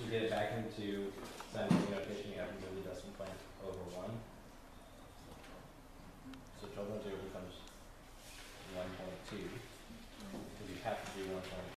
to get it back into sending notation, you have to move the decimal point over one. So twelve point zero becomes one point two, because you have to do one point